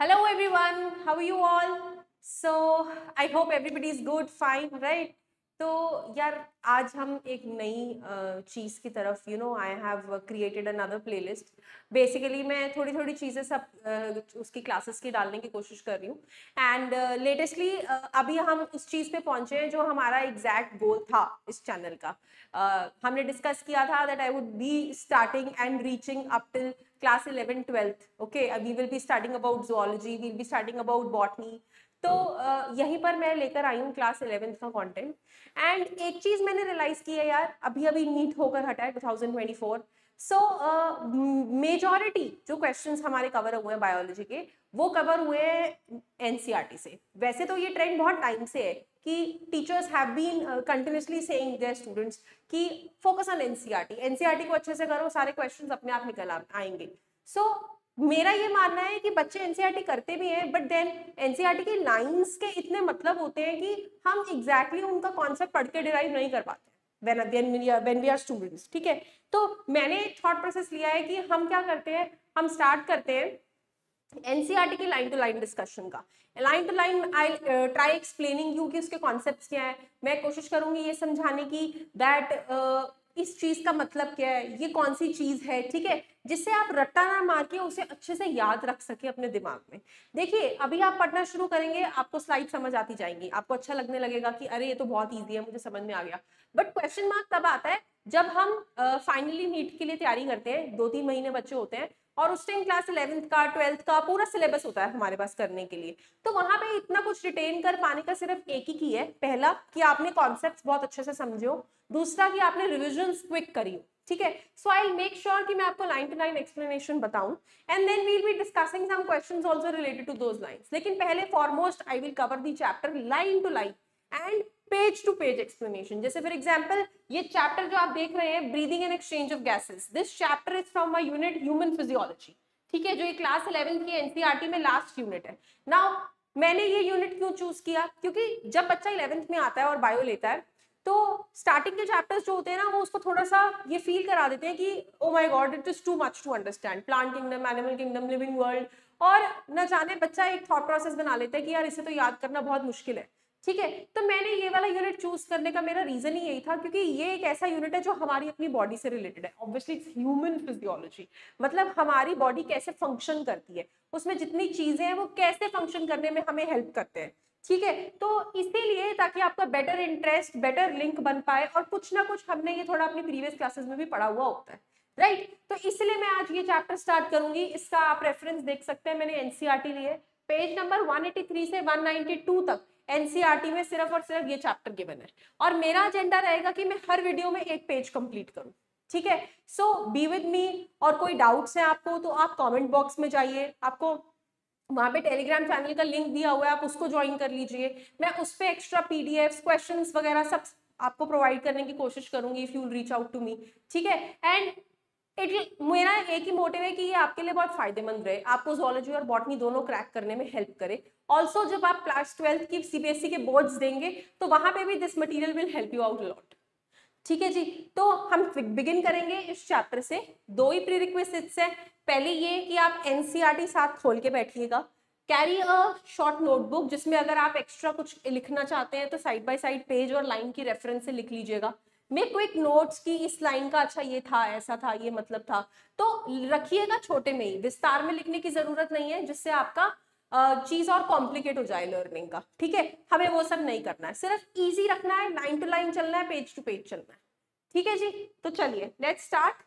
Hello everyone, how are you all? So I hope everybody is good, fine, right? तो यार आज हम एक नई चीज़ की तरफ़ you know I have created another playlist basically मैं थोड़ी थोड़ी चीज़ें सब उसकी क्लासेस की डालने की कोशिश कर रही हूँ। एंड लेटेस्टली अभी हम उस चीज़ पे पहुँचे हैं जो हमारा एग्जैक्ट गोल था इस चैनल का। uh, हमने डिस्कस किया था that I would be starting and reaching up till class eleven twelfth okay we will be starting about zoology we'll be starting about botany तो यहीं पर मैं लेकर आई हूँ क्लास इलेवेंथ का कंटेंट एंड एक चीज़ मैंने रियलाइज़ की है यार अभी अभी नीट होकर हटा है 2024 सो मेजॉरिटी जो क्वेश्चंस हमारे कवर हुए हैं बायोलॉजी के वो कवर हुए हैं एनसीईआरटी e से। वैसे तो ये ट्रेंड बहुत टाइम से है कि teachers have been continuously saying their students कि फोकस ऑन एनसीईआरटी एनसीईआरटी को अच्छे से करो सारे क्वेश्चंस अपने आप निकल आएँगे। सो so, मेरा ये मानना है कि बच्चे एनसीईआरटी करते भी हैं बट देन एनसीईआरटी के लाइंस के इतने मतलब होते हैं कि हम एग्जैक्टली exactly उनका कॉन्सेप्ट पढ़ के डिराइव नहीं कर पाते वेन वी आर स्टूडेंट्स ठीक है? तो मैंने एक थॉट प्रोसेस लिया है कि हम क्या करते हैं, हम स्टार्ट करते हैं एनसीईआरटी की लाइन टू लाइन डिस्कशन का। Line to line I try explaining you कि उसके कॉन्सेप्ट क्या है। मैं कोशिश करूँगी ये समझाने की दैट इस चीज़ का मतलब क्या है, ये कौन सी चीज़ है, ठीक है? जिससे आप रट्टा ना मार के उसे अच्छे से याद रख सके अपने दिमाग में। देखिए अभी आप पढ़ना शुरू करेंगे आपको स्लाइड समझ आती जाएँगी। आपको अच्छा लगने लगेगा कि अरे ये तो बहुत ईजी है मुझे समझ में आ गया। बट क्वेश्चन मार्क तब आता है जब हम फाइनली uh, नीट के लिए तैयारी करते हैं। दो तीन महीने बच्चे होते हैं और उस टाइम क्लास इलेवेंथ का ट्वेल्थ का पूरा सिलेबस होता है हमारे पास करने के लिए। तो वहाँ पे इतना कुछ रिटेन कर पाने का सिर्फ़ एक ही की है। पहला कि आपने कॉन्सेप्ट बहुत अच्छे से समझो दूसरा कि आपने रिविजन क्विक करी ठीक है? सो आई मेक श्योर कि मैं आपको लाइन टू लाइन एक्सप्लेनेशन बताऊँ and then we'll be discussing some questions also related to those lines लेकिन पहले foremost I will cover the chapter line to line and page to page explanation जैसे for example ये chapter जो आप देख रहे हैं breathing and exchange of gases this chapter is from my unit human physiology ठीक है? जो ये क्लास इलेवेंथ की एनसीआरटी e में लास्ट यूनिट है. नाउ मैंने ये यूनिट क्यों चूज़ किया? क्योंकि जब बच्चा इलेवेंथ में आता है और बायो लेता है तो स्टार्टिंग के चैप्टर्स जो होते हैं ना, वो उसको थोड़ा सा ये फील करा देते हैं कि ओ my god it is too much to understand plant kingdom animal kingdom living world और न जाने बच्चा एक थॉट प्रोसेस बना लेता है कि यार इसे तो याद करना बहुत मुश्किल है। ठीक है? तो मैंने ये वाला यूनिट चूज़ करने का मेरा रीजन ही यही था क्योंकि ये एक ऐसा यूनिट है जो हमारी अपनी बॉडी से रिलेटेड है। ऑब्वियसली इट्स ह्यूमन फिजियोलॉजी मतलब हमारी बॉडी कैसे फ़ंक्शन करती है? उसमें जितनी चीज़ें हैं, वो कैसे फ़ंक्शन करने में हमें हेल्प करते हैं? ठीक है? तो इसीलिए ताकि आपका बेटर इंटरेस्ट बेटर लिंक बन पाए और कुछ ना कुछ हमने ये थोड़ा अपनी प्रीवियस क्लासेस में भी पढ़ा हुआ होता है राइट right? तो इसलिए मैं आज ये चैप्टर स्टार्ट करूँगी। इसका आप रेफरेंस देख सकते हैं। मैंने एनसीआरटी लिए पेज नंबर 183 से 192 तक एनसीआरटी में सिर्फ़ और सिर्फ़ ये चैप्टर गिवन है। और मेरा एजेंडा रहेगा कि मैं हर वीडियो में एक पेज कंप्लीट करूँ, ठीक है? सो बी विद मी और कोई डाउट्स है आपको तो आप कमेंट बॉक्स में जाइए। आपको वहाँ पे टेलीग्राम चैनल का लिंक दिया हुआ है, आप उसको ज्वाइन कर लीजिए। मैं उस पर एक्स्ट्रा पीडीएफ क्वेश्चन वगैरह सब आपको प्रोवाइड करने की कोशिश करूँगी if you reach out to me ठीक है? एंड इट मेरा एक ही मोटिव है कि ये आपके लिए बहुत फ़ायदेमंद रहे। आपको जोलॉजी और बॉटनी दोनों क्रैक करने में हेल्प करे। ऑल्सो जब आप क्लास ट्वेल्थ की सीबीएसई e के बोर्ड्स देंगे तो वहाँ पे भी this material will help you out lot ठीक है जी? तो हम बिगिन करेंगे इस चैप्टर से। दो ही प्री रिक्वेस्ट है। पहले ये कि आप एनसीआरटी e साथ खोल के बैठिएगा। कैरी अ शॉर्ट नोटबुक जिसमें अगर आप एक्स्ट्रा कुछ लिखना चाहते हैं तो साइड बाय साइड पेज और लाइन की रेफरेंस से लिख लीजिएगा। मैं क्विक नोट्स की इस लाइन का अच्छा ये था, ऐसा था, ये मतलब था। तो रखिएगा छोटे में ही। विस्तार में लिखने की ज़रूरत नहीं है, जिससे आपका चीज़ और कॉम्प्लिकेट हो जाए लर्निंग का ठीक है? हमें वो सब नहीं करना है। सिर्फ़ इजी रखना है लाइन टू लाइन चलना है पेज टू पेज चलना है। ठीक है जी? तो चलिए लेट्स स्टार्ट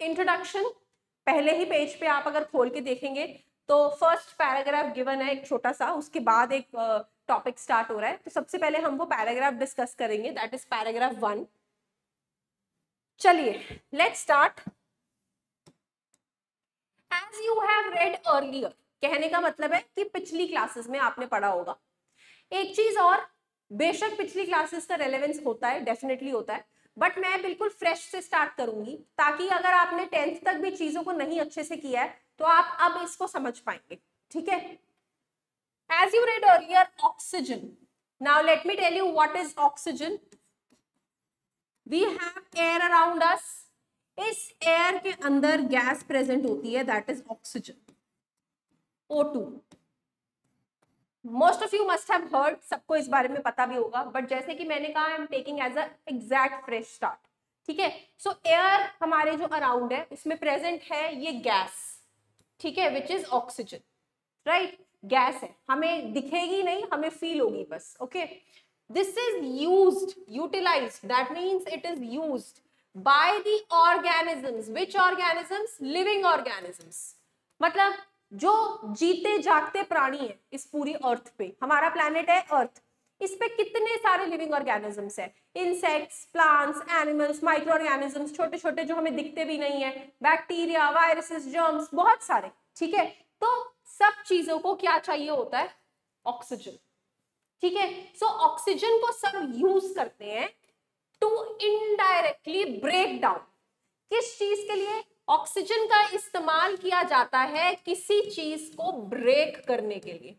इंट्रोडक्शन पहले ही पेज पे आप अगर खोल के देखेंगे तो फ़र्स्ट पैराग्राफ गिवन है एक छोटा सा उसके बाद एक टॉपिक uh, स्टार्ट हो रहा है। तो सबसे पहले हम वो पैराग्राफ डिस्कस करेंगे दैट इज़ पैराग्राफ वन चलिए let start as you have read earlier कहने का मतलब है कि पिछली क्लासेस में आपने पढ़ा होगा एक चीज़ और, बेशक पिछली क्लासेस का रेलेवेंस होता है डेफिनेटली होता है बट मैं बिल्कुल फ्रेश से स्टार्ट करूँगी, ताकि अगर आपने टेंथ तक भी चीज़ों को नहीं अच्छे से किया है तो आप अब इसको समझ पाएँगे, ठीक है as you read earlier oxygen now let me tell you what is oxygen. We have air around us. इस एयर के अंदर गैस प्रेजेंट होती है that is oxygen O two most of you must have heard सबको इस बारे में पता भी होगा बट जैसे कि मैंने कहा I am taking as a exact fresh start ठीक है? सो एयर हमारे जो अराउंड है, उसमें प्रेजेंट है ये गैस ठीक है? Which is oxygen right gas है. हमें दिखेगी नहीं, हमें फील होगी बस. Okay this is use utilize that means it is use by the organisms which organisms living organisms मतलब जो जीते जागते प्राणी है इस पूरी अर्थ पे। हमारा प्लैनेट है अर्थ इस पे कितने सारे लिविंग ऑर्गेनिजम्स है? Insects plants animals micro organisms छोटे छोटे जो हमें दिखते भी नहीं है। बैक्टीरिया वायरसेस जर्म्स बहुत सारे। ठीक है? तो सब चीज़ों को क्या चाहिए होता है? ऑक्सीजन ठीक है? सो ऑक्सीजन को सब यूज़ करते हैं। टू इनडायरेक्टली ब्रेक डाउन किस चीज़ के लिए? ऑक्सीजन का इस्तेमाल किया जाता है किसी चीज़ को ब्रेक करने के लिए।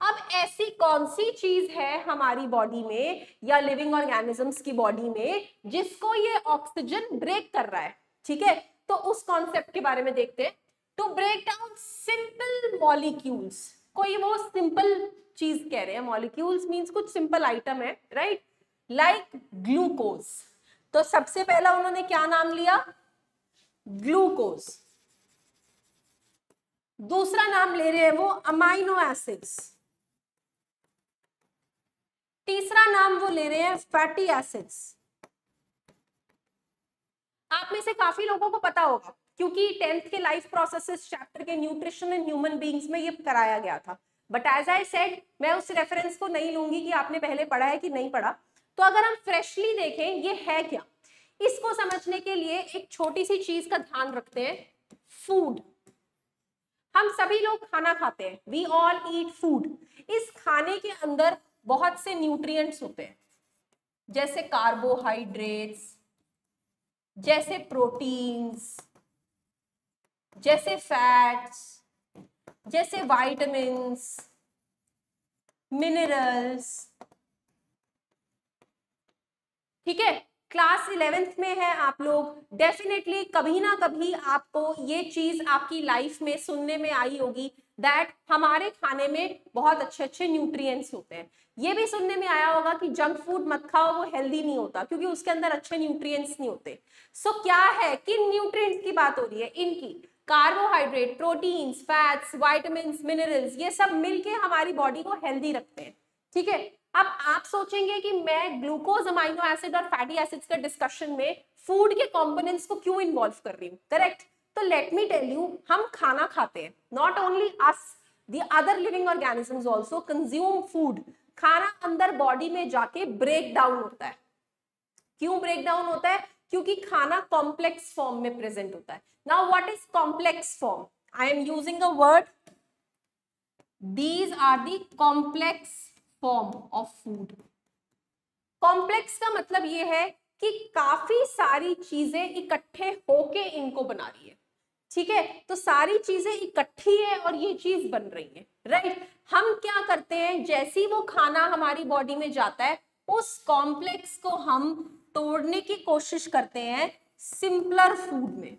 अब ऐसी कौन सी चीज़ है हमारी बॉडी में या लिविंग ऑर्गेनिजम्स की बॉडी में जिसको ये ऑक्सीजन ब्रेक कर रहा है? ठीक है? तो उस कॉन्सेप्ट के बारे में देखते हैं। To break down simple molecules कोई वो सिंपल चीज़ कह रहे हैं। मॉलिक्यूल्स मींस कुछ सिंपल आइटम है राइट लाइक ग्लूकोज तो सबसे पहला उन्होंने क्या नाम लिया? ग्लूकोज दूसरा नाम ले रहे हैं वो अमाइनो एसिड्स तीसरा नाम वो ले रहे हैं फैटी एसिड्स आप में से काफ़ी लोगों को पता होगा, क्योंकि टेंथ के लाइफ प्रोसेसेस चैप्टर के न्यूट्रिशन एंड ह्यूमन बींग्स में ये कराया गया था. बट एज आई सेड मैं उस रेफरेंस को नहीं लूँगी कि आपने पहले पढ़ा है कि नहीं पढ़ा. तो अगर हम फ्रेशली देखें, ये है क्या? इसको समझने के लिए एक छोटी सी चीज़ का ध्यान रखते हैं फ़ूड हम सभी लोग खाना खाते हैं वी ऑल ईट फ़ूड इस खाने के अंदर बहुत से न्यूट्रिएंट्स होते हैं, जैसे कार्बोहाइड्रेट्स जैसे प्रोटीन्स जैसे फैट्स जैसे वाइटामिन्स मिनरल्स ठीक है? क्लास इलेवेंथ में है आप लोग। डेफिनेटली कभी ना कभी आपको ये चीज़ आपकी लाइफ में सुनने में आई होगी दैट हमारे खाने में बहुत अच्छे अच्छे न्यूट्रिएंट्स होते हैं। ये भी सुनने में आया होगा कि जंक फ़ूड मत खाओ वो हेल्दी नहीं होता क्योंकि उसके अंदर अच्छे न्यूट्रिएंट्स नहीं होते। सो so, क्या है? किन न्यूट्रिएंट्स की बात हो रही है? इनकी carbohydrate proteins fats vitamin minerals ये सब मिलके हमारी बॉडी को हेल्दी रखते हैं। ठीक है? अब आप सोचेंगे कि मैं ग्लूकोज अमाइनो एसिड और फैटी एसिड्स के डिस्कशन में फ़ूड के कंपोनेंट्स को क्यों इन्वॉल्व कर रही हूँ? करेक्ट तो लेट मी टेल यू हम खाना खाते हैं। Not only us the other living organisms also consume food खाना अंदर बॉडी में जाके ब्रेक डाउन होता है। क्यों ब्रेक डाउन होता है? क्योंकि खाना कॉम्प्लेक्स फॉर्म में प्रेजेंट होता है। Now what is complex form I am using a word these are the complex form of food complex का मतलब ये है कि काफ़ी सारी चीज़ें इकट्ठे होके इनको बना रही है। ठीक है? तो सारी चीज़ें इकट्ठी है और ये चीज़ बन रही है। राइट हम क्या करते हैं? जैसी वो खाना हमारी बॉडी में जाता है, उस कॉम्प्लेक्स को हम तोड़ने की कोशिश करते हैं सिंपलर फ़ूड में।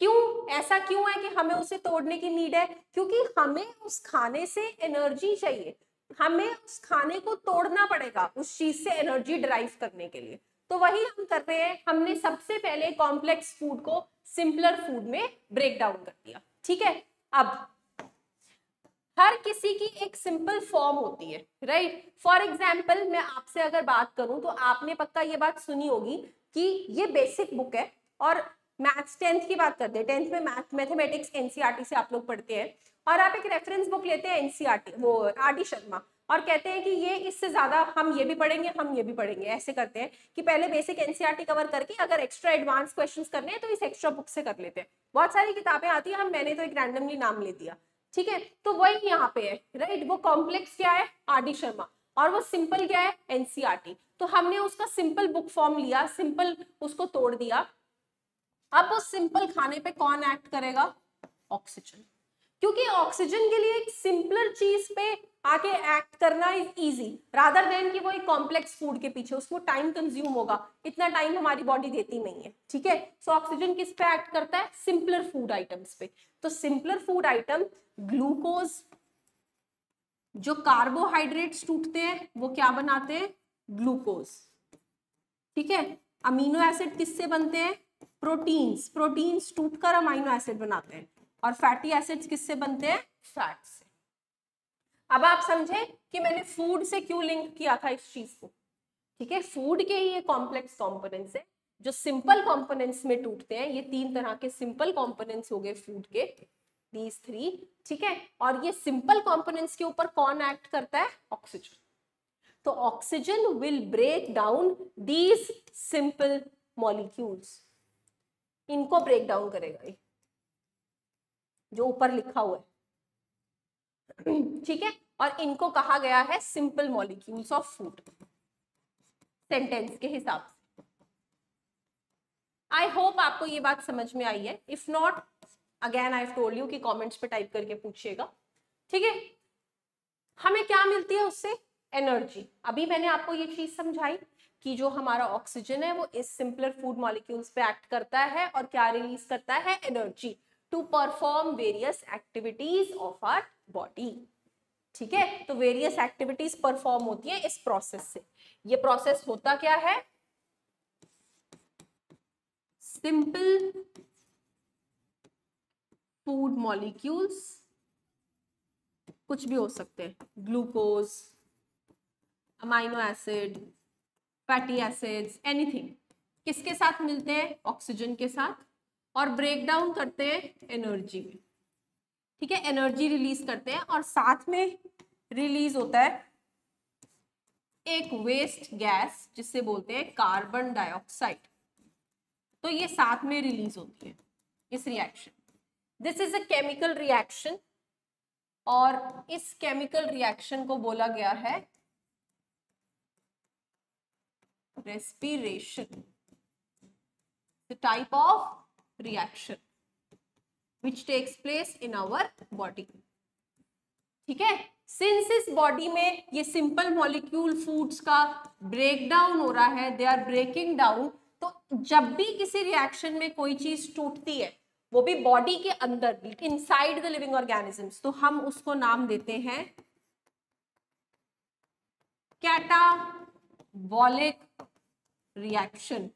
क्यों? ऐसा क्यों है कि हमें उसे तोड़ने की नीड है? क्योंकि हमें उस खाने से एनर्जी चाहिए। हमें उस खाने को तोड़ना पड़ेगा उस चीज़ से एनर्जी ड्राइव करने के लिए। तो वही हम कर रहे हैं। हमने सबसे पहले कॉम्प्लेक्स फ़ूड को सिंपलर फ़ूड में ब्रेक डाउन कर दिया। ठीक है? अब हर किसी की एक सिंपल फॉर्म होती है राइट फॉर एग्ज़ाम्पल मैं आपसे अगर बात करूँ तो आपने पक्का ये बात सुनी होगी कि ये बेसिक बुक है और मैथ्स टेंथ की बात करते हैं। टेंथ में मैथ मैथमेटिक्स एनसीईआरटी से आप लोग पढ़ते हैं। और आप एक रेफरेंस बुक लेते हैं एनसीईआरटी वो आर डी शर्मा और कहते हैं कि ये इससे ज़्यादा हम ये भी पढ़ेंगे, हम ये भी पढ़ेंगे। ऐसे करते हैं कि पहले बेसिक एनसीईआरटी कवर करके अगर एक्स्ट्रा एडवांस क्वेश्चन करने हैं तो इस एक्स्ट्रा बुक से कर लेते हैं। बहुत सारी किताबें आती है, हम मैंने तो एक रैंडमली नाम ले दिया। ठीक है? तो वही यहाँ पे है राइट वो कॉम्प्लेक्स क्या है? आर डी शर्मा और वो सिंपल क्या है? एनसीईआरटी तो हमने उसका सिंपल बुक फॉर्म लिया सिंपल उसको तोड़ दिया। अब उस सिंपल खाने पे कौन एक्ट करेगा? ऑक्सीजन क्योंकि ऑक्सीजन के लिए एक सिंपलर चीज़ पे आके एक्ट करना इज़ इजी रादर देन कि वो एक कॉम्प्लेक्स फ़ूड के पीछे, उसको टाइम कंज्यूम होगा। इतना टाइम हमारी बॉडी देती नहीं है, ठीक है? सो ऑक्सीजन किस पे एक्ट करता है? सिंपलर फ़ूड आइटम्स पे. तो सिंपलर फ़ूड आइटम ग्लूकोज जो कार्बोहाइड्रेट्स टूटते हैं, वो क्या बनाते हैं? ग्लूकोज ठीक है? अमीनो एसिड किससे बनते हैं? प्रोटीन्स प्रोटीन्स टूटकर अमाइनो एसिड बनाते हैं। और फैटी एसिड्स किससे बनते हैं? फैट से। अब आप समझे कि मैंने फ़ूड से क्यों लिंक किया था इस चीज़ को। ठीक है, फ़ूड के ही ये कॉम्प्लेक्स कॉम्पोनेंट्स है, जो सिंपल कॉम्पोनेंट्स में टूटते हैं। ये तीन तरह के सिंपल कॉम्पोनेंट्स हो गए फ़ूड के दीज थ्री ठीक है, और ये सिंपल कॉम्पोनेंट्स के ऊपर कौन एक्ट करता है? ऑक्सीजन तो oxygen will break down these simple molecules इनको ब्रेक डाउन करेगा जो ऊपर लिखा हुआ है। ठीक है? और इनको कहा गया है simple molecules of food sentence के हिसाब से। आई होप आपको ये बात समझ में आई है। If not again I told you कि कमेंट्स पे टाइप करके पूछिएगा। ठीक है? हमें क्या मिलती है उससे? एनर्जी अभी मैंने आपको ये चीज़ समझाई। कि जो हमारा ऑक्सीजन है, वो इस सिंपलर फ़ूड मॉलिक्यूल्स पे एक्ट करता है और क्या रिलीज़ करता है? Energy to perform various activities of our body ठीक है? तो वेरियस एक्टिविटीज़ परफॉर्म होती है इस प्रोसेस से। ये प्रोसेस होता क्या है? सिंपल फ़ूड मॉलिक्यूल्स कुछ भी हो सकते हैं। Glucose amino acid fatty acids anything किसके साथ मिलते हैं? ऑक्सीजन के साथ। और ब्रेक डाउन करते हैं एनर्जी में। ठीक है? एनर्जी रिलीज़ करते हैं और साथ में रिलीज़ होता है एक वेस्ट गैस जिसे बोलते हैं कार्बन डाइऑक्साइड तो ये साथ में रिलीज़ होती है, इस reaction this is a chemical reaction और इस केमिकल रिएक्शन को बोला गया है respiration. The type of reaction which takes place in our body. ठीक है? सिंस इस बॉडी में ये सिंपल मॉलिक्यूल फूड्स का ब्रेक डाउन हो रहा है दे आर ब्रेकिंग डाउन तो जब भी किसी रिएक्शन में कोई चीज़ टूटती है, वो भी बॉडी के अंदर इनसाइड द लिविंग ऑर्गेनिजम्स तो हम उसको नाम देते हैं कैटाबॉलिक रिएक्शन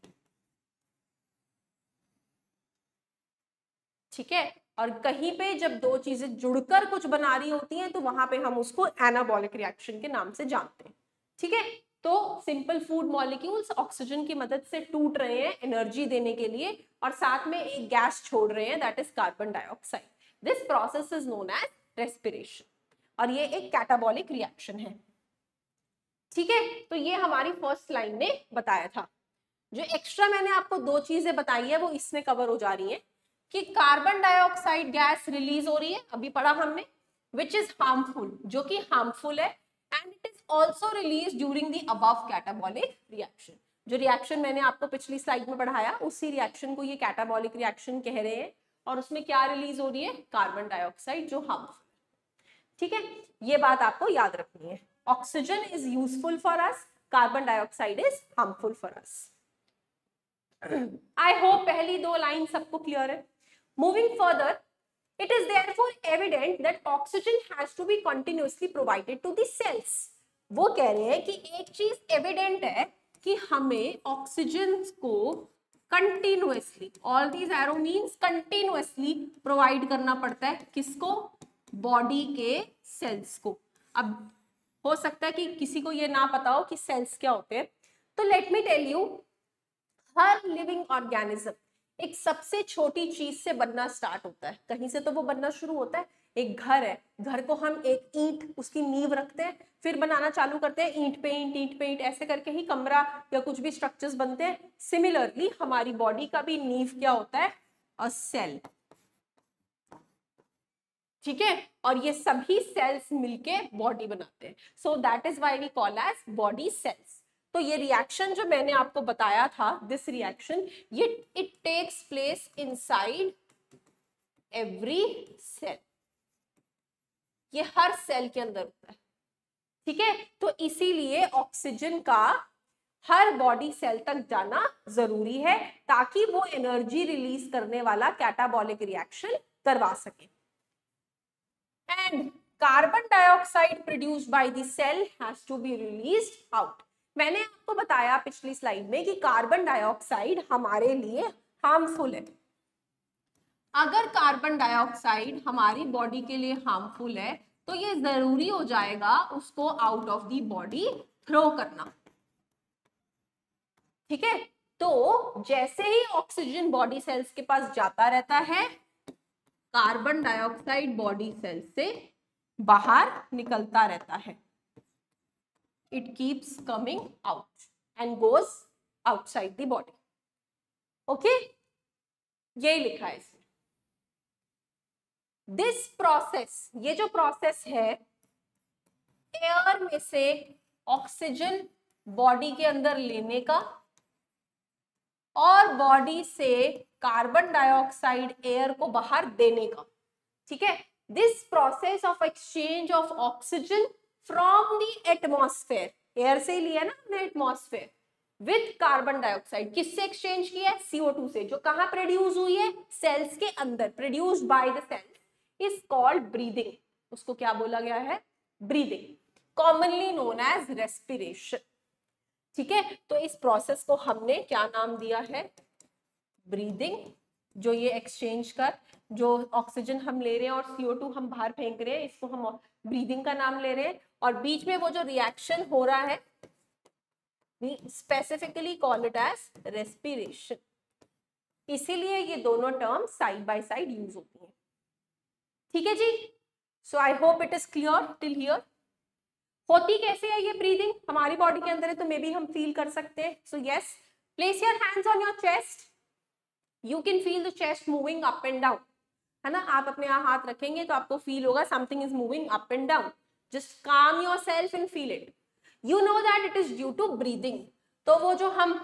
ठीक है? और कहीं पे जब दो चीज़ें जुड़कर कुछ बना रही होती हैं तो वहाँ पे हम उसको एनाबॉलिक रिएक्शन के नाम से जानते हैं। ठीक है? तो सिंपल फ़ूड मॉलिक्यूल्स ऑक्सीजन की मदद से टूट रहे हैं एनर्जी देने के लिए और साथ में एक गैस छोड़ रहे हैं that is carbon dioxide this process is known as respiration और ये एक कैटाबॉलिक रिएक्शन है। ठीक है? तो ये हमारी फ़र्स्ट लाइन ने बताया था। जो एक्स्ट्रा मैंने आपको दो चीज़ें बताई है, वो इसमें कवर हो जा रही है कि कार्बन डाइऑक्साइड गैस रिलीज़ हो रही है, अभी पढ़ा हमने विच इज़ हार्मफुल जो कि हार्मफुल है and it is also release during the above catabolic reaction जो रिएक्शन मैंने आपको पिछली स्लाइड में पढ़ाया, उसी रिएक्शन को ये कैटाबॉलिक रिएक्शन कह रहे हैं, और उसमें क्या रिलीज़ हो रही है? कार्बन डाइऑक्साइड जो हार्मफुल ठीक है? ये बात आपको याद रखनी है। Oxygen is useful for us carbon dioxide is harmful for us I hope पहली दो लाइन सबको क्लियर है. Moving further it is therefore evident that oxygen has to be continuously provided to the cells. वो कह रहे हैं कि एक चीज़ एविडेंट है कि हमें ऑक्सीजन को continuously all these arrow means continuously provide करना पड़ता है किसको? बॉडी के सेल्स को. अब हो सकता है कि किसी को ये ना पता हो कि सेल्स क्या होते हैं। तो लेट मी टेल यू हर लिविंग ऑर्गेनिज्म एक सबसे छोटी चीज़ से बनना स्टार्ट होता है। कहीं से तो वो बनना शुरू होता है। एक घर है, घर को हम एक ईंट, उसकी नींव रखते हैं, फिर बनाना चालू करते हैं, ईंट पे ईंट ईंट पे ईंट, ऐसे करके ही कमरा या कुछ भी स्ट्रक्चर्स बनते हैं। सिमिलरली हमारी बॉडी का भी नींव क्या होता है? अ सेल ठीक है? और ये सभी सेल्स मिलके बॉडी बनाते हैं। So that is why we call as body cells तो ये रिएक्शन जो मैंने आपको बताया था दिस रिएक्शन ये it takes place inside every cell ये हर सेल के अंदर होता है। ठीक है? तो इसीलिए ऑक्सीजन का हर बॉडी सेल तक जाना ज़रूरी है, ताकि वो एनर्जी रिलीज़ करने वाला कैटाबॉलिक रिएक्शन करवा सके। And carbon dioxide produce by the cell has to be released out मैंने आपको बताया पिछली स्लाइड में कि कार्बन डाइऑक्साइड हमारे लिए हार्मफुल है। अगर कार्बन डाइऑक्साइड हमारी बॉडी के लिए हार्मफुल है तो ये ज़रूरी हो जाएगा उसको out of the body throw करना। ठीक है? तो जैसे ही ऑक्सीजन बॉडी सेल्स के पास जाता रहता है कार्बन डाइऑक्साइड बॉडी सेल से बाहर निकलता रहता है। It keeps coming out and goes outside the body okay यही लिखा है इसमें। दिस प्रोसेस ये जो प्रोसेस है एयर में से ऑक्सीजन बॉडी के अंदर लेने का और बॉडी से कार्बन डाइऑक्साइड एयर को बाहर देने का। ठीक है? This process of exchange of oxygen from the atmosphere air से ही लिया ना हमने एटमॉस्फेयर विथ कार्बन डाइऑक्साइड किससे एक्सचेंज किया? है CO2 से। जो कहा प्रोड्यूस हुई है? सेल्स के अंदर। Produced by the cells is called breathing उसको क्या बोला गया है? Breathing commonly known as respiration ठीक है? तो इस प्रोसेस को हमने क्या नाम दिया है? ब्रीदिंग जो ये एक्सचेंज कर, जो ऑक्सीजन हम ले रहे हैं और CO2 हम बाहर फेंक रहे हैं, इसको हम ब्रीदिंग का नाम ले रहे हैं। और बीच में वो जो रिएक्शन हो रहा है specifically call it as respiration इसीलिए ये दोनों term side by side use होती हैं। ठीक है जी? So I hope it is clear till here होती कैसे है ये ब्रीदिंग हमारी बॉडी के अंदर है तो मे बी हम फील कर सकते हैं। So yes place your hands on your chest you can feel the chest moving up and down है ना? आप अपने हाथ रखेंगे तो आपको फील होगा something is moving up and down just calm yourself and feel it you know that it is due to breathing तो वो जो हम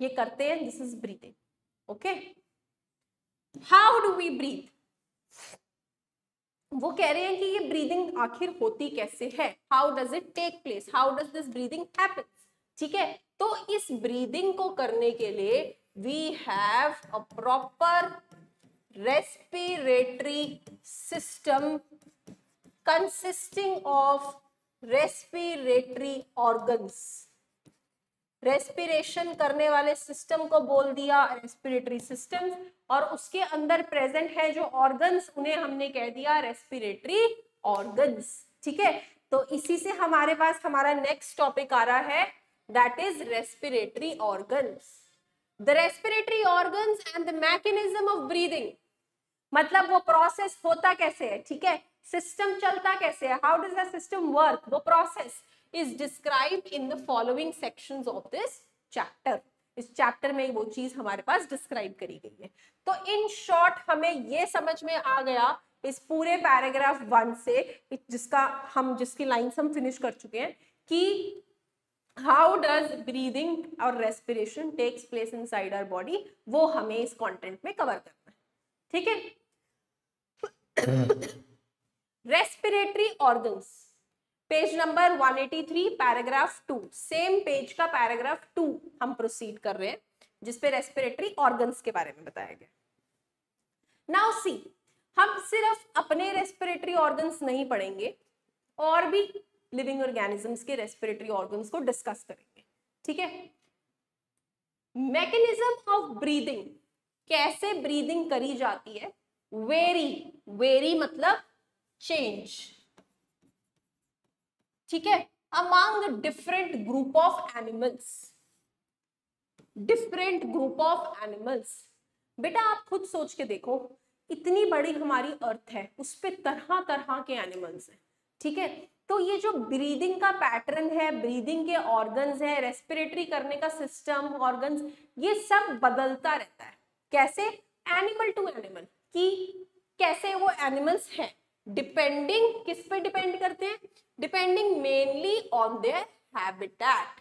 ये करते हैं this is breathing okay how do we breathe वो कह रहे हैं कि ये ब्रीदिंग आखिर होती कैसे है? How does it take place how does this breathing happen ठीक है? तो इस ब्रीदिंग को करने के लिए we have a proper respiratory system consisting of respiratory organs respiration करने वाले सिस्टम को बोल दिया रेस्पिरेटरी सिस्टम और उसके अंदर प्रेजेंट है जो ऑर्गन्स उन्हें हमने कह दिया रेस्पिरेटरी ऑर्गन्स ठीक है? तो इसी से हमारे पास हमारा नेक्स्ट टॉपिक आ रहा है that is respiratory organs the respiratory organs and the mechanism of breathing मतलब वो प्रोसेस होता कैसे है, ठीक है? सिस्टम चलता कैसे है? How does the system work वो process is describe in the following sections of this chapter इस चैप्टर में वो चीज़ हमारे पास डिस्क्राइब करी गई है। तो इन शॉर्ट हमें ये समझ में आ गया इस पूरे पैराग्राफ वन से जिसका हम, जिसकी लाइन्स हम फिनिश कर चुके हैं, कि हाउ डज ब्रीदिंग और respiration takes place inside our body वो हमें इस कॉन्टेंट में कवर करना है। ठीक है? Respiratory organs page number 183 paragraph two same page का पैराग्राफ टू हम प्रोसीड कर रहे हैं जिसपे रेस्पिरेटरी ऑर्गन्स के बारे में बताया गया। नाउ सी हम सिर्फ़ अपने रेस्पिरेटरी ऑर्गन्स नहीं पढ़ेंगे, और भी लिविंग ऑर्गेनिजम्स के रेस्पिरेटरी ऑर्गन्स को डिस्कस करेंगे, ठीक है? मैकेनिज्म ऑफ़ ब्रीदिंग कैसे ब्रीदिंग करी जाती है? वेरी वेरी मतलब चेंज ठीक है? Among different group of animals different group of animals बेटा, आप खुद सोच के देखो, इतनी बड़ी हमारी अर्थ है, उस पर तरह तरह के एनिमल्स हैं, ठीक है? तो ये जो ब्रीदिंग का पैटर्न है ब्रीदिंग के ऑर्गन्स है रेस्पिरेटरी करने का सिस्टम ऑर्गन्स ये सब बदलता रहता है। कैसे? एनिमल टू एनिमल कि कैसे वो एनिमल्स हैं। डिपेंडिंग किस पे डिपेंड करते हैं? Depending mainly on their habitat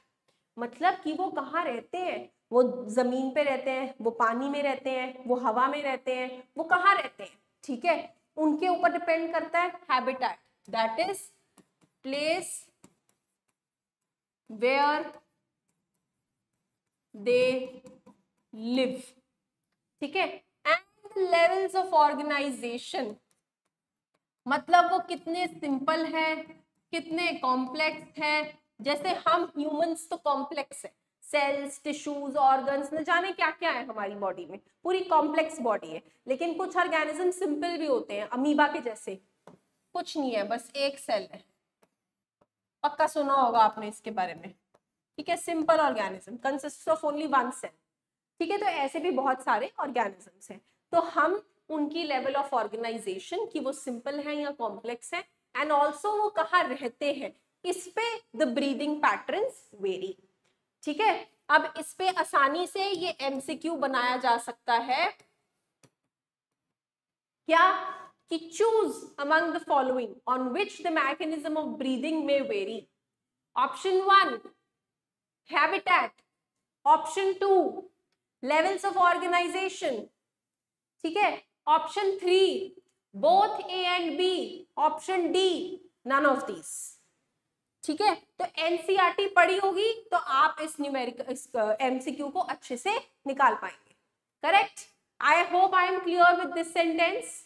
मतलब कि वो कहाँ रहते हैं? वो ज़मीन पे रहते हैं, वो पानी में रहते हैं, वो हवा में रहते हैं, वो कहाँ रहते हैं? ठीक है? उनके ऊपर डिपेंड करता है habitat that is place where they live ठीक है? एंड लेवल्स ऑफ़ ऑर्गेनाइजेशन मतलब वो कितने सिंपल है, कितने कॉम्प्लेक्स है। जैसे हम ह्यूमंस तो कॉम्प्लेक्स है। सेल्स टिश्यूज ऑर्गन्स न जाने क्या क्या है हमारी बॉडी में। पूरी कॉम्प्लेक्स बॉडी है। लेकिन कुछ ऑर्गेनिज्म सिंपल भी होते हैं अमीबा के जैसे। कुछ नहीं है, बस एक सेल है। पक्का सुना होगा आपने इसके बारे में। ठीक है simple organism consist of only one cell ठीक है तो ऐसे भी बहुत सारे ऑर्गेनिजम्स हैं। तो हम उनकी लेवल ऑफ़ ऑर्गेनाइजेशन कि वो सिंपल है या कॉम्प्लेक्स है एंड ऑल्सो वो कहाँ रहते हैं। इस पे द ब्रीदिंग पैटर्न वेरी ठीक है? अब इस पे आसानी से ये एमसीक्यू बनाया जा सकता है। क्या? कि choose among the following on which the mechanism of breathing में very option one habitat option two levels of organisation ठीक है? Option three both A and B option D none of this ठीक है? तो एनसीआरटी e पढ़ी होगी तो आप इस न्यूमेरिक इस एमसीक्यू को अच्छे से निकाल पाएँगे। Correct I hope I am clear with this sentence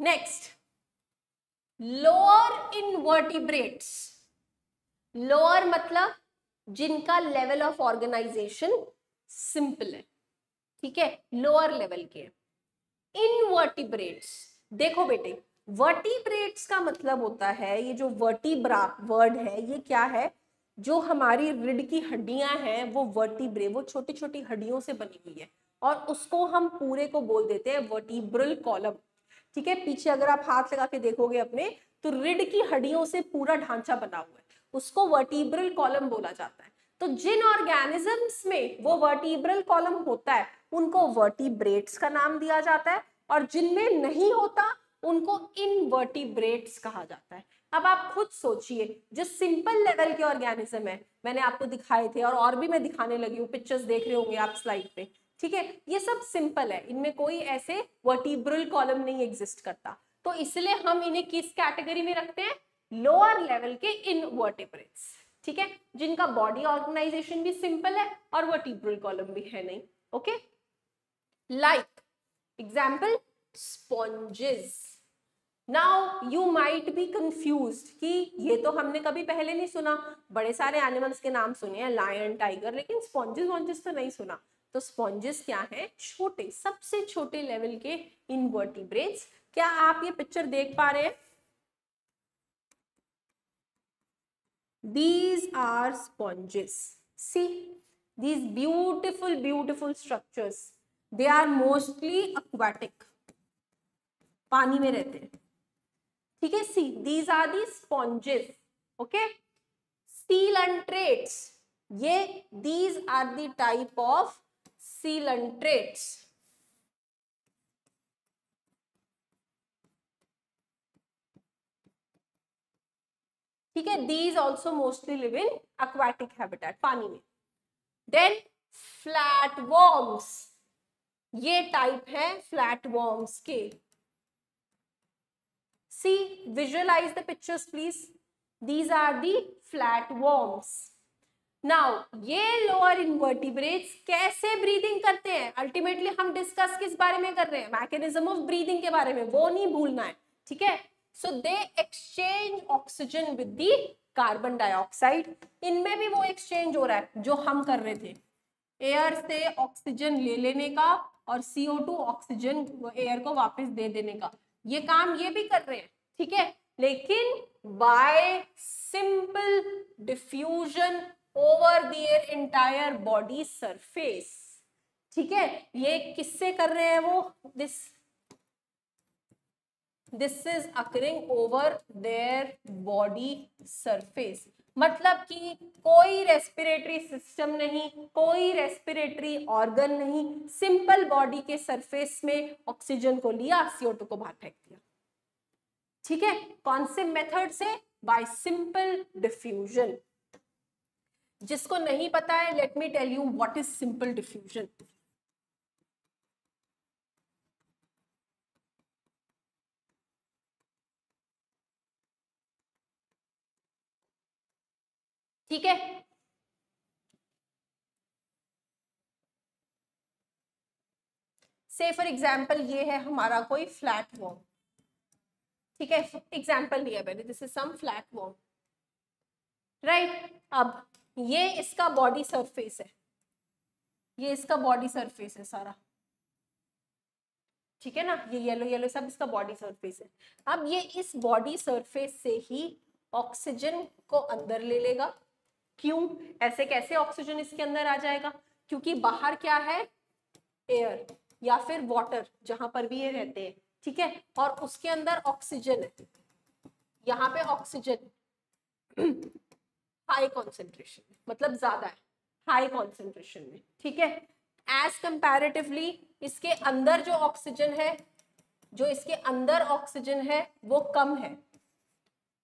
next lower in invertebrates lower मतलब जिनका लेवल ऑफ़ ऑर्गेनाइजेशन सिंपल है। ठीक है लोअर लेवल के। इनवर्टिब्रेट्स देखो बेटे वर्टिब्रेट्स का मतलब होता है, ये जो वर्टिब्रा वर्ड है, ये क्या है? जो हमारी रिड की हड्डियाँ हैं, वो वर्टिब्रे वो छोटी छोटी हड्डियों से बनी हुई है। और उसको हम पूरे को बोल देते हैं वर्टिब्रल कॉलम ठीक है, पीछे अगर आप हाथ लगा के देखोगे अपने तो रिड की हड्डियों से पूरा ढांचा बना हुआ है। उसको वर्टिब्रल कॉलम बोला जाता है। तो जिन ऑर्गेनिजम्स में वो वर्टिब्रल कॉलम होता है उनको वर्टिब्रेट्स का नाम दिया जाता है और जिनमें नहीं होता, उनको इनवर्टिब्रेट्स कहा जाता है। अब आप खुद सोचिए जो सिंपल लेवल के ऑर्गेनिज्म है, मैंने आपको दिखाए थे और और भी मैं दिखाने लगी हूँ पिक्चर्स देख रहे होंगे आप स्लाइड पे, ठीक है? ये सब सिंपल है, इनमें कोई ऐसे वर्टिब्रल कॉलम नहीं एग्जिस्ट करता। तो इसलिए हम इन्हें किस कैटेगरी में रखते हैं? लोअर लेवल के इनवर्टिब्रेट्स ठीक है? जिनका बॉडी ऑर्गेनाइजेशन भी सिंपल है और वर्टिब्रल कॉलम भी है नहीं okay like example sponges now you might be confuse कि ये तो हमने कभी पहले नहीं सुना। बड़े सारे एनिमल्स के नाम सुने हैं लायन टाइगर लेकिन स्पॉन्जेस वॉन्जेस तो नहीं सुना। तो स्पॉन्जेस क्या है? छोटे, सबसे छोटे लेवल के इनवर्टिब्रेट्स क्या आप ये पिक्चर देख पा रहे हैं? These are sponges. See? These beautiful beautiful structures. They are mostly aquatic. पानी में रहते हैं। ठीक है? See these are the sponges okay coelenterates ये these are the type of coelenterates ठीक है? These also mostly live in aquatic habitat पानी में। देन फ्लैट वॉर्म्स ये टाइप है फ्लैट वॉर्म्स के। See, visualize the please please. These are the flatworms. Now ये lower invertebrates कैसे breathing करते हैं? अल्टीमेटली हम डिस्कस किस बारे में कर रहे हैं? मैकेनिज्म ऑफ़ ब्रीदिंग के बारे में वो नहीं भूलना है ठीक है? So they exchange oxygen with the carbon dioxide इनमें भी वो एक्सचेंज हो रहा है जो हम कर रहे थे। एयर से ऑक्सीजन ले लेने का और सीओ टू ऑक्सीजन एयर को वापस दे देने का। ये काम ये भी कर रहे हैं, ठीक है? लेकिन by simple diffusion over their entire body surface ठीक है? ये किससे कर रहे हैं वो? This this is occurring over their body surface मतलब कि कोई रेस्पिरेटरी सिस्टम नहीं, कोई रेस्पिरेटरी ऑर्गन नहीं सिंपल बॉडी के सरफेस में ऑक्सीजन को लिया सीओ को बाहर फेंक दिया। ठीक है? कौन से मेथड से? बाय सिंपल डिफ्यूजन जिसको नहीं पता है let me tell you what is simple diffusion ठीक है? से फॉर एग्ज़ाम्पल ये है हमारा कोई फ्लैट वॉर्म ठीक है? एग्ज़ाम्पल लिया मैंने this is some flatworm right अब ये इसका बॉडी सरफेस है. ये इसका बॉडी सरफेस है सारा. ठीक है ना? ये येलो येलो सब इसका बॉडी सरफेस है. अब ये इस बॉडी सरफेस से ही ऑक्सीजन को अंदर ले लेगा. क्यों ऐसे कैसे ऑक्सीजन इसके अंदर आ जाएगा? क्योंकि बाहर क्या है? एयर या फिर वाटर जहाँ पर भी ये रहते हैं, ठीक है? और उसके अंदर ऑक्सीजन है। यहाँ पे ऑक्सीजन हाई कॉन्सेंट्रेशन मतलब ज़्यादा है हाई कॉन्सेंट्रेशन में, ठीक है? एज कंपैरेटिवली इसके अंदर जो ऑक्सीजन है, जो इसके अंदर ऑक्सीजन है, वो कम है।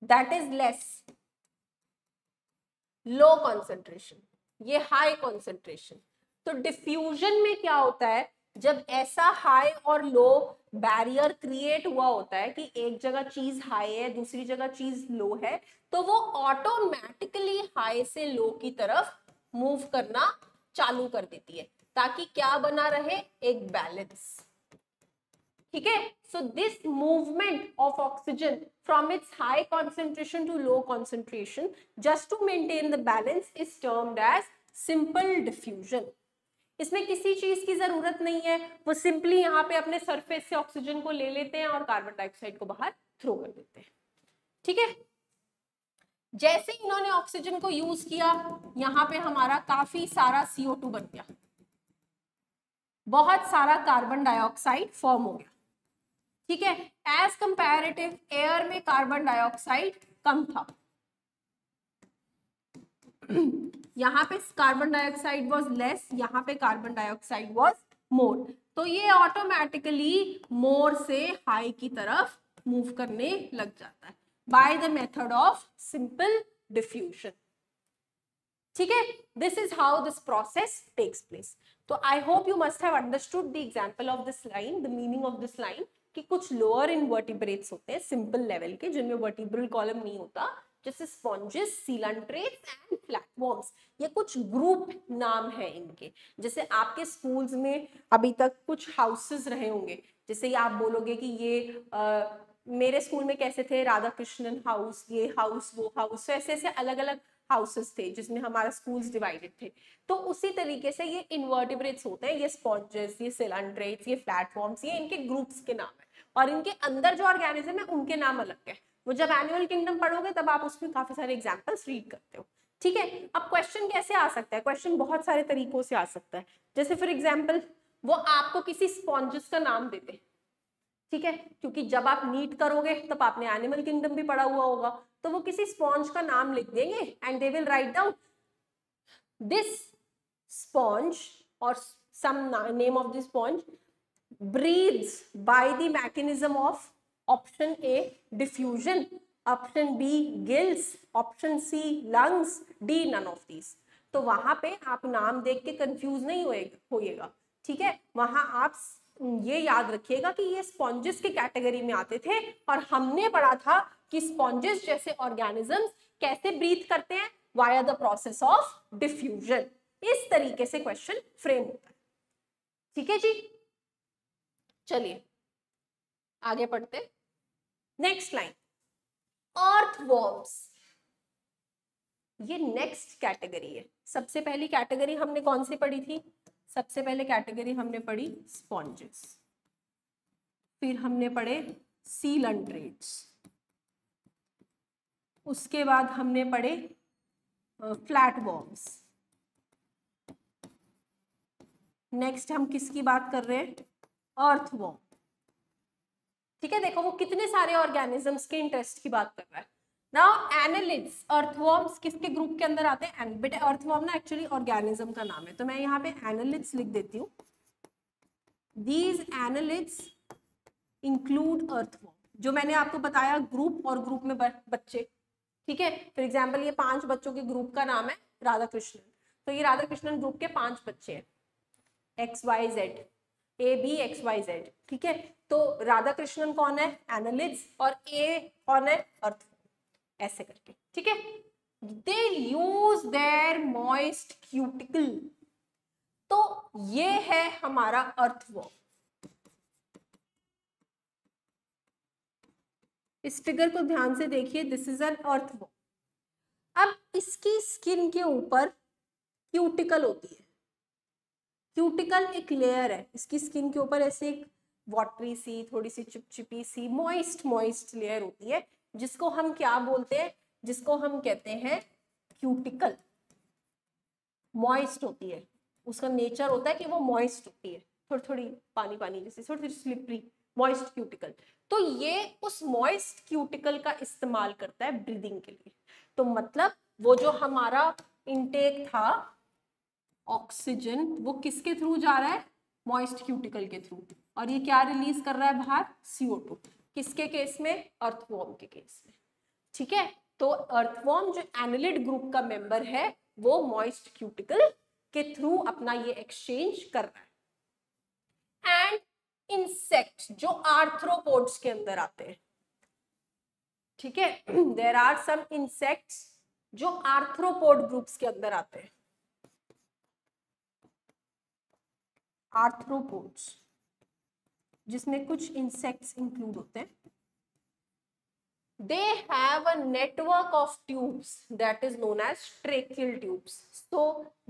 That is less low concentration ये हाई कॉन्सेंट्रेशन तो डिफ्यूजन में क्या होता है? जब ऐसा हाई और लो बैरियर क्रिएट हुआ होता है कि एक जगह चीज़ हाई है, दूसरी जगह चीज़ लो है तो वो ऑटोमेटिकली हाई से लो की तरफ़ मूव करना चालू कर देती है, ताकि क्या बना रहे? एक बैलेंस ठीक है? So this movement of oxygen from its high concentration to low concentration just to maintain the balance is termed as simple diffusion इसमें किसी चीज़ की ज़रूरत नहीं है। वो सिंपली यहाँ पे अपने सरफेस से ऑक्सीजन को ले लेते हैं और कार्बन डाइऑक्साइड को बाहर थ्रो कर देते हैं। ठीक है? जैसे इन्होंने ऑक्सीजन को यूज़ किया, यहाँ पे हमारा काफ़ी सारा CO2 बन गया। बहुत सारा कार्बन डाइऑक्साइड फॉर्म हो गया। ठीक है? एज कंपेरेटिव एयर में कार्बन डाइऑक्साइड कम था। यहाँ पे कार्बन डाइऑक्साइड वाज लेस यहाँ पे कार्बन डाइऑक्साइड वाज मोर तो ये ऑटोमेटिकली मोर से हाई की तरफ़ मूव करने लग जाता है। By the method of simple diffusion ठीक है? This is how this process takes place तो I hope you must have understood the example of this line the meaning of this line कि कुछ लोअर इनवर्टिब्रेट्स होते हैं simple level के जिनमें vertebral column नहीं होता जैसे स्पॉन्जेस सीलंट्रेट्स एंड फ्लैटवॉर्म्स ये कुछ ग्रुप नाम है इनके। जैसे आपके स्कूल्स में अभी तक कुछ हाउसेस रहे होंगे जैसे आप बोलोगे कि ये आ, मेरे स्कूल में कैसे थे? राधा कृष्णन हाउस ये हाउस वो हाउस तो ऐसे ऐसे अलग अलग हाउसेस थे, जिसमें हमारा स्कूल्स डिवाइडेड थे। तो उसी तरीके से ये इन्वर्टिब्रेट्स होते हैं, ये स्पॉन्जेस ये सिलेंड्रेट्स ये प्लेटफॉर्म्स ये इनके ग्रुप्स के नाम है। और इनके अंदर जो ऑर्गेनिज्म है, उनके नाम अलग है। वो जब एनुअल किंगडम पढ़ोगे, तब आप उसमें काफ़ी सारे एग्जाम्पल्स रीड करते हो। ठीक है? अब क्वेश्चन कैसे आ सकता है? क्वेश्चन बहुत सारे तरीकों से आ सकता है। जैसे फॉर एग्ज़ाम्पल वो आपको किसी स्पॉन्जेस का नाम देते ठीक है? क्योंकि जब आप नीट करोगे, तब आपने एनिमल किंगडम भी पढ़ा हुआ होगा। तो वो किसी स्पॉन्ज का नाम लिख देंगे and they will write down this sponge और some name of this sponge breathes by the mechanism of option A diffusion option B gills option C lungs D none of these तो वहाँ पे आप नाम देख के कंफ्यूज नहीं होएगा ठीक है? वहाँ आप ये याद रखिएगा कि ये स्पॉन्जेस की कैटेगरी में आते थे और हमने पढ़ा था कि स्पॉन्जेस जैसे ऑर्गेनिजम्स कैसे ब्रीथ करते हैं via the process of diffusion इस तरीके से क्वेश्चन फ्रेम होता है। ठीक है जी? चलिए, आगे पढ़ते। नेक्स्ट लाइन अर्थ वॉर्म्स ये नेक्स्ट कैटेगरी है। सबसे पहली कैटेगरी हमने कौन सी पढ़ी थी? सबसे पहले कैटेगरी हमने पढ़ी स्पॉन्जेस। फिर हमने पढ़े सीलंट्रेट्स उसके बाद हमने पढ़े फ्लैट बॉम्ब्स। नेक्स्ट हम किसकी बात कर रहे हैं? अर्थ वॉर्म ठीक है, देखो वो कितने सारे ऑर्गेनिजम्स के इंटरेस्ट की बात कर रहा है। नाउ एनालिड्स अर्थवॉर्म्स किसके ग्रुप के अंदर आते हैं? बेटे अर्थवॉर्म ना एक्चुअली ऑर्गेनिज्म का नाम है। तो मैं यहाँ पे एनालिड्स लिख देती हूँ। दीज एनालिड्स इंक्लूड अर्थवॉर्म जो मैंने आपको बताया ग्रुप और ग्रुप में बच्चे। ठीक है? फॉर एग्ज़ाम्पल ये पाँच बच्चों के ग्रुप का नाम है राधा कृष्णन तो ये राधा कृष्णन ग्रुप के पाँच बच्चे हैं। X Y Z A B X Y Z ठीक है? तो राधा कृष्णन कौन है? एनालिड्स और ए कौन है? अर्थ ऐसे करके, ठीक है? They use their moist cuticle तो ये है हमारा अर्थवॉर्म इस फिगर को ध्यान से देखिए दिस इज़ एन अर्थवॉर्म अब इसकी स्किन के ऊपर क्यूटिकल होती है। क्यूटिकल एक लेयर है। इसकी स्किन के ऊपर ऐसे एक वाटरी सी, थोड़ी सी चिपचिपी सी मॉइस्ट मॉइस्ट लेयर होती है। जिसको हम क्या बोलते हैं? जिसको हम कहते हैं क्यूटिकल मॉइस्ट होती है। उसका नेचर होता है कि वो मॉइस्ट होती है। थोड़ी थोड़ी पानी पानी जैसे थोड़ी थोड़ी स्लिपरी मॉइस्ट क्यूटिकल तो ये उस मॉइस्ट क्यूटिकल का इस्तेमाल करता है ब्रीदिंग के लिए। तो मतलब वो जो हमारा इनटेक था ऑक्सीजन वो किसके थ्रू जा रहा है? मॉइस्ट क्यूटिकल के थ्रू और ये क्या रिलीज़ कर रहा है बाहर? CO2 किसके केस में? अर्थवॉर्म के केस में। ठीक है? तो अर्थवॉर्म जो एनिलिड ग्रुप का मेंबर है, वो मॉइस्ट क्यूटिकल के थ्रू अपना ये एक्सचेंज कर रहा है। एंड इंसेक्ट जो आर्थ्रोपोड्स के अंदर आते हैं। ठीक है? देर आर सम इंसेक्ट्स जो आर्थ्रोपोड ग्रुप्स के अंदर आते हैं। आर्थ्रोपोड्स जिसमें कुछ इंसेक्ट्स इंक्लूड होते हैं। They have a network of tubes that is known as tracheal tubes तो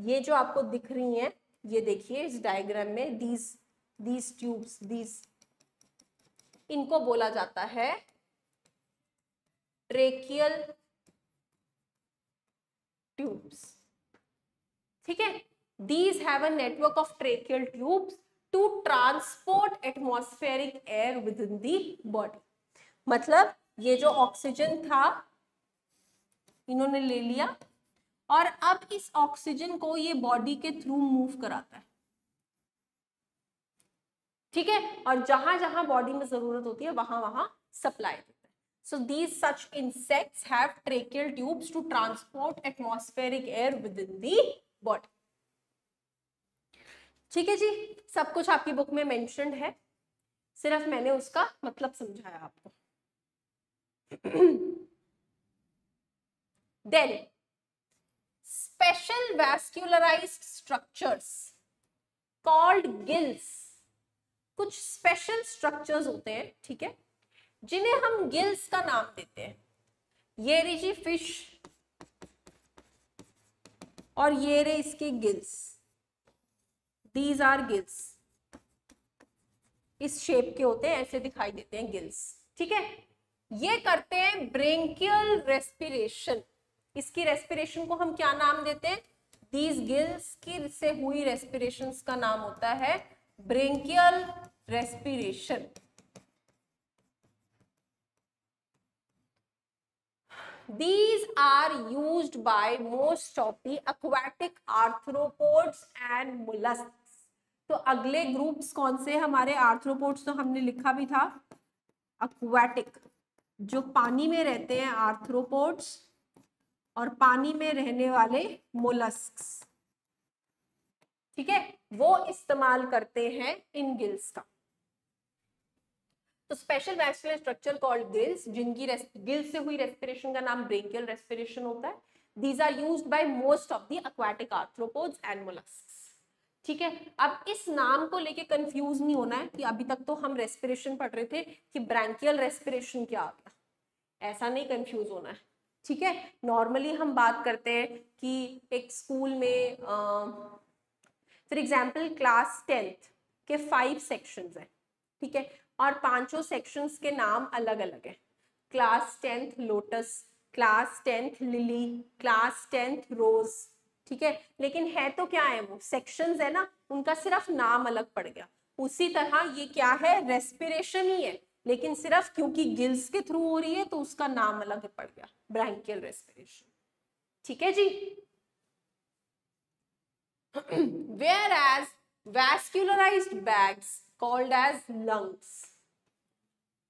ये जो आपको दिख रही हैं, ये देखिए इस डायग्राम में दीज दीज ट्यूब्स दीज इनको बोला जाता है ट्रेकियल ट्यूब्स ठीक है? These have a network of tracheal tubes to transport atmospheric air within the body. मतलब ये जो ऑक्सीजन था, इन्होंने ले लिया और अब इस ऑक्सीजन को ये बॉडी के थ्रू मूव कराता है। ठीक है? और जहाँ जहाँ बॉडी में ज़रूरत होती है, वहाँ वहाँ सप्लाई देता है। So these such insects have tracheal tubes to transport atmospheric air within the body ठीक है जी? सब कुछ आपकी बुक में मेंशनड है। सिर्फ़ मैंने उसका मतलब समझाया आपको। Then special vascularized structures called gills कुछ स्पेशल स्ट्रक्चर्स होते हैं, ठीक है? जिन्हें हम गिल्स का नाम देते हैं। ये रही जी फ़िश और ये रे इसके गिल्स दीज आर गिल्स इस शेप के होते हैं, ऐसे दिखाई देते हैं गिल्स ठीक है? ये करते हैं ब्रेंकियल रेस्पिरेशन इसकी रेस्पिरेशन को हम क्या नाम देते हैं? दीज गिल्स की से हुई रेस्पिरेशन का नाम होता है branchial respiration these are used by most of the aquatic arthropods and mollusks. तो अगले ग्रुप्स कौन से हमारे आर्थ्रोपोड्स तो हमने लिखा भी था। अक्वाटिक जो पानी में रहते हैं आर्थ्रोपोड्स और पानी में रहने वाले मोलस्क ठीक है? वो इस्तेमाल करते हैं इन गिल्स का। तो स्पेशल वैक्सुलर स्ट्रक्चर कॉल्ड गिल्स जिनकी गिल्स से हुई रेस्पिरेशन का नाम ब्रेंकियल रेस्पिरेशन होता है these are used by most of the aquatic arthropods and mollusks. ठीक है? अब इस नाम को लेके कंफ्यूज नहीं होना है कि अभी तक तो हम रेस्पिरेशन पढ़ रहे थे कि ब्रैंकियल रेस्पिरेशन क्या आ गया। ऐसा नहीं कंफ्यूज होना है। ठीक है? नॉर्मली हम बात करते हैं कि एक स्कूल में फॉर एग्ज़ाम्पल क्लास टेंथ के फाइव सेक्शंस हैं। ठीक है? और पाँचों सेक्शंस के नाम अलग अलग हैं। Class tenth lotus class tenth lily class tenth rose ठीक है? लेकिन है तो क्या है वो? सेक्शंस है ना, उनका सिर्फ़ नाम अलग पड़ गया। उसी तरह ये क्या है? रेस्पिरेशन ही है। लेकिन सिर्फ़ क्योंकि गिल्स के थ्रू हो रही है तो उसका नाम अलग पड़ गया। ब्रैंकियल रेस्पिरेशन ठीक है जी? Whereas vascularized bags called as lungs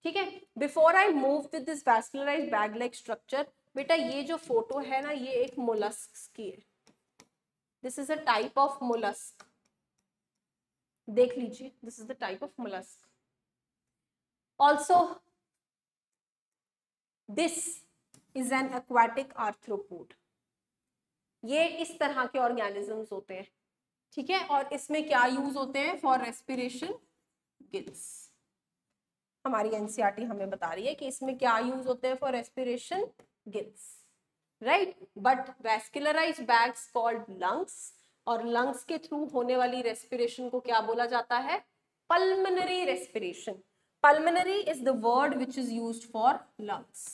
ठीक है? Before I move with this vascularized bag like structure बेटा ये जो फ़ोटो है ना, ये एक मोलस्क की है। This is a type of mollusc देख लीजिए this is the type of mollusc also this is an aquatic arthropod. ये इस तरह के ऑर्गेनिजम्स होते हैं। ठीक है? और इसमें क्या यूज़ होते हैं? फॉर रेस्पिरेशन गिल्स हमारी एनसीआरटी e हमें बता रही है कि इसमें क्या यूज़ होते हैं for respiration gills right but vascularize bags called lungs और लंग्स के थ्रू होने वाली रेस्पिरेशन को क्या बोला जाता है? Pulmonary respiration pulmonary is the word which is use for lungs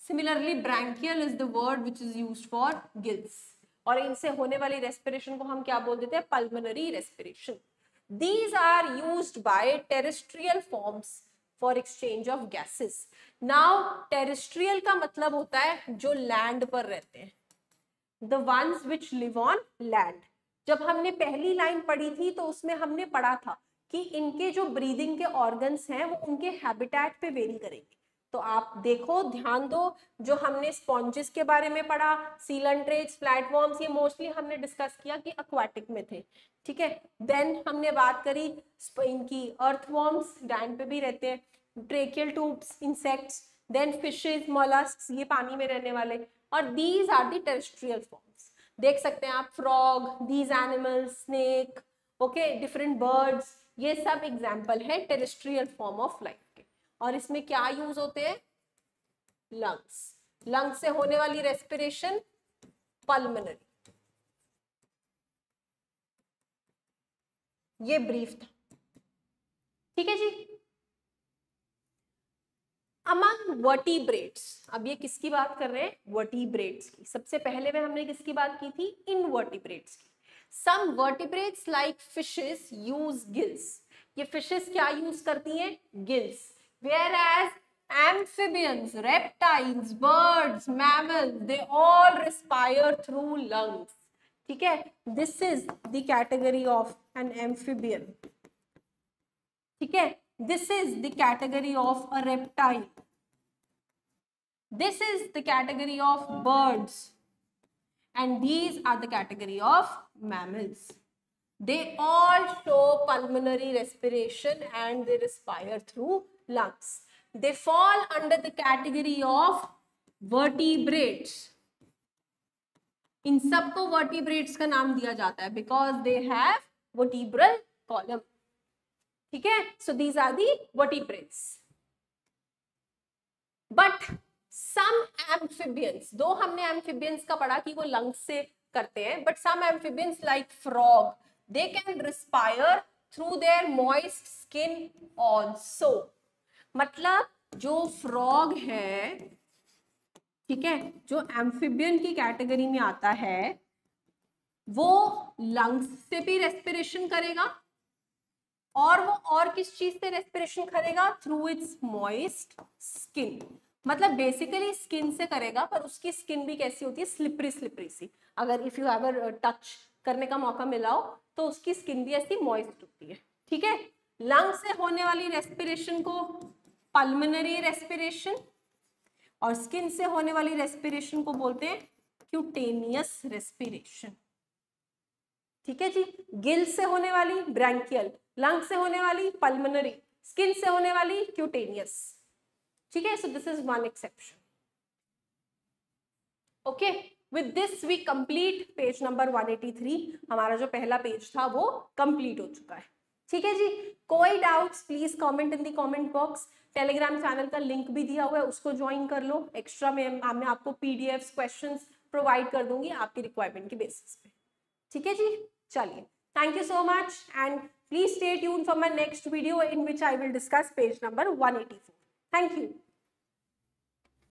similarly branchial is the word which is use for gills और इनसे होने वाली रेस्पिरेशन को हम क्या बोल देते हैं? Pulmonary respiration these are use by terrestrial forms for exchange of gases now terrestrial का मतलब होता है जो लैंड पर रहते हैं. The ones which live on land जब हमने पहली लाइन पढ़ी थी तो उसमें हमने पढ़ा था कि इनके जो ब्रीदिंग के ऑर्गन्स हैं, वो उनके हैबिटेट पे वेरी करेंगे. तो आप देखो, ध्यान दो, जो हमने स्पॉन्जेस के बारे में पढ़ा सीलंट्रेज प्लेटफॉर्म्स ये मोस्टली हमने डिस्कस किया कि अक्वाटिक में थे, ठीक है? देन हमने बात करी इनकी अर्थवॉर्म्स लैंड पे भी रहते हैं tracheal tubes insects then fishes mollusc ये पानी में रहने वाले, और these are the terrestrial forms देख सकते हैं आप frog these animals snake okay different birds ये सब एग्ज़ाम्पल है टेरेस्ट्रियल फॉर्म ऑफ़ लाइफ और इसमें क्या यूज़ होते हैं? लंग्स लंग्स से होने वाली रेस्पिरेशन पल्मनरी ये ब्रीफ था। ठीक है जी? अमंग वर्टिब्रेट्स अब ये किसकी बात कर रहे हैं? वर्टिब्रेट्स की। सबसे पहले में हमने किसकी बात की थी? इनवर्टिब्रेट्स की। Some vertebrates like fishes use gills ये फिशेस क्या यूज़ करती हैं? Gills Whereas amphibians, reptiles, birds, mammals, they all respire through lungs. Okay, this is the category of an amphibian. Okay, this is the category of a reptile. This is the category of birds. And these are the category of mammals. They all show pulmonary respiration and they respire through lungs. They fall under the category of vertebrates. इन सबको vertebrates का नाम दिया जाता है because they have vertebral column ठीक है so these are the vertebrates but some amphibians though हमने एम्फिबियंस का पढ़ा कि वो लंग्स से करते हैं but some amphibians like frog they can respire through their moist skin also मतलब जो फ्रॉग है, ठीक है, जो एम्फिबियन की कैटेगरी में आता है, वो लंग्स से भी रेस्पिरेशन करेगा और वो और किस चीज़ से रेस्पिरेशन करेगा? थ्रू इट्स मॉइस्ट स्किन मतलब बेसिकली स्किन से करेगा, पर उसकी स्किन भी कैसी होती है? स्लिपरी स्लिपरी सी. अगर इफ़ यू हैव टच करने का मौका मिला हो तो उसकी स्किन भी ऐसी मॉइस्ट होती है. ठीक है? लंग से होने वाली रेस्पिरेशन को पल्मनरी रेस्पिरेशन और स्किन से होने वाली रेस्पिरेशन को बोलते हैं क्यूटेनियस रेस्पिरेशन ठीक है जी? गिल से होने वाली ब्रैंकियल लंग से होने वाली पल्मनरी स्किन से होने वाली क्यूटेनियस ठीक है? So this is one exception okay with this we complete page number 183 हमारा जो पहला पेज था वो कंप्लीट हो चुका है। ठीक है जी? कोई doubts please comment in the comment box Telegram channel का लिंक भी दिया हुआ है, उसको ज्वाइन कर लो। एक्स्ट्रा में, मैं आपको पीडीएफ क्वेश्चन प्रोवाइड कर दूँगी आपकी रिक्वायरमेंट के बेसिस पे। ठीक है जी? चलिए। Thank you so much and please stay tune for my next video in which I will discuss page number 184 thank you.